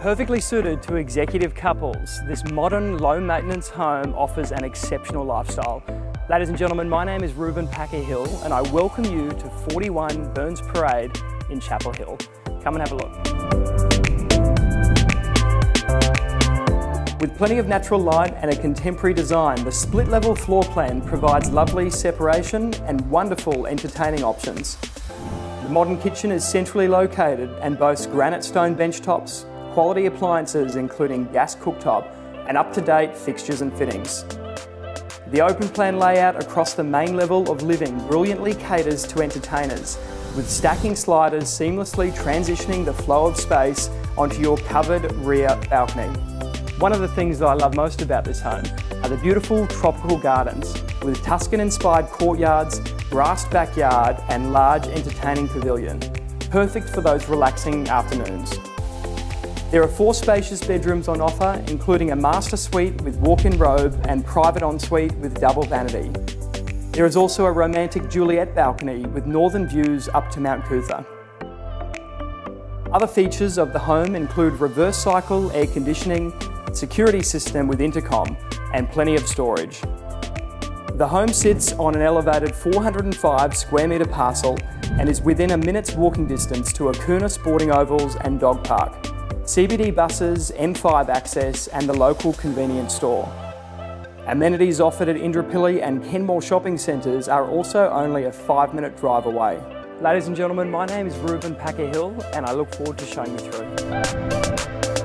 Perfectly suited to executive couples, this modern low maintenance home offers an exceptional lifestyle. Ladies and gentlemen, my name is Reuben Packer Hill and I welcome you to 41 Burns Parade in Chapel Hill. Come and have a look. With plenty of natural light and a contemporary design, the split level floor plan provides lovely separation and wonderful entertaining options. The modern kitchen is centrally located and boasts granite stone benchtops, quality appliances including gas cooktop, and up-to-date fixtures and fittings. The open plan layout across the main level of living brilliantly caters to entertainers, with stacking sliders seamlessly transitioning the flow of space onto your covered rear balcony. One of the things that I love most about this home are the beautiful tropical gardens with Tuscan-inspired courtyards, grassed backyard and large entertaining pavilion, perfect for those relaxing afternoons. There are four spacious bedrooms on offer, including a master suite with walk-in robe and private ensuite with double vanity. There is also a romantic Juliet balcony with northern views up to Mount Coot-tha. Other features of the home include reverse cycle air conditioning, security system with intercom, and plenty of storage. The home sits on an elevated 405 square metre parcel and is within a minute's walking distance to Akuna Sporting Ovals and Dog Park, CBD buses, M5 access and the local convenience store. Amenities offered at Indooroopilly and Kenmore shopping centres are also only a five minute drive away. Ladies and gentlemen, my name is Reuben Packer Hill and I look forward to showing you through.